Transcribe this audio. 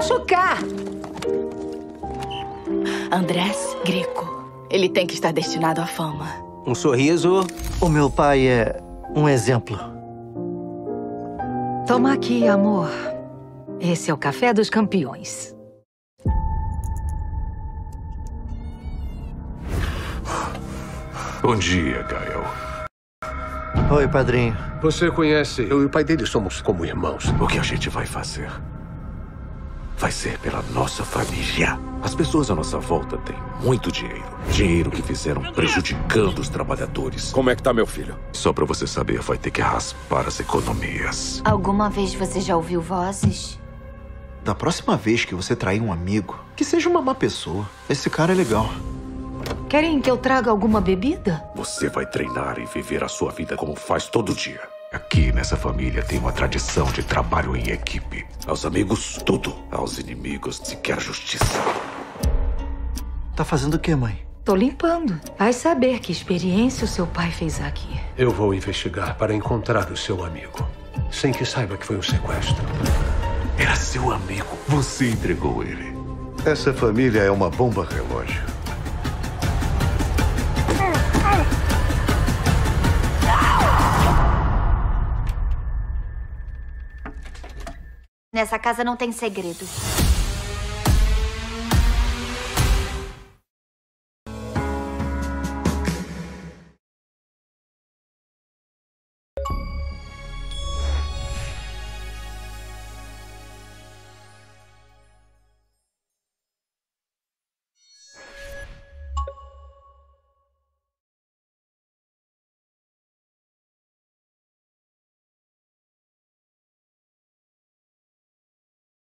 machucar! Andrés Greco. Ele tem que estar destinado à fama. Um sorriso. O meu pai é um exemplo. Toma aqui, amor. Esse é o café dos campeões. Bom dia, Gael. Oi, padrinho. Você conhece? Eu e o pai dele somos como irmãos. O que a gente vai fazer? Vai ser pela nossa família. As pessoas à nossa volta têm muito dinheiro. Dinheiro que fizeram prejudicando os trabalhadores. Como é que tá meu filho? Só pra você saber, vai ter que raspar as economias. Alguma vez você já ouviu vozes? Da próxima vez que você trair um amigo, que seja uma má pessoa. Esse cara é legal. Querem que eu traga alguma bebida? Você vai treinar e viver a sua vida como faz todo dia. Aqui nessa família tem uma tradição de trabalho em equipe. Aos amigos, tudo. Aos inimigos, se quer justiça. Tá fazendo o quê, mãe? Tô limpando. Vai saber que experiência o seu pai fez aqui. Eu vou investigar para encontrar o seu amigo. Sem que saiba que foi um sequestro. Era seu amigo. Você entregou ele. Essa família é uma bomba relógio. Nessa casa não tem segredos.